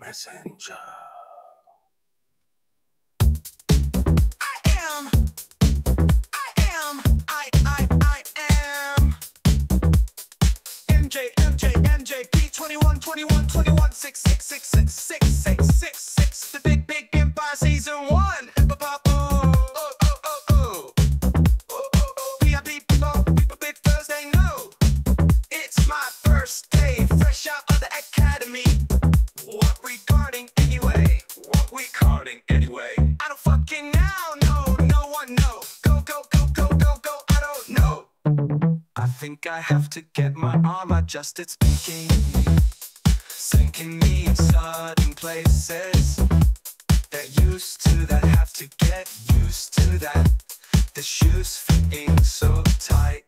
messenger. I am. I am. I I I am. MJ MJ MJ P 21 21 21 6 6 6 6 6 6 6 6 The Big Big Empire Season 1 Ba-ba, ooh, oh, oh, oh, oh. Oh, oh, oh. VIP people, people big Thursday, no. It's my first day, fresh out of the academy. Fucking now, no, no one know. Go, go, go, go, go, go, I don't know. I think I have to get my arm adjusted speaking. Sinking me in certain places. They're used to that, have to get used to that. The shoes fitting so tight.